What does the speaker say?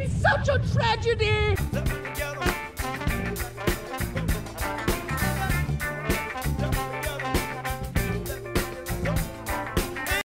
It's such a tragedy!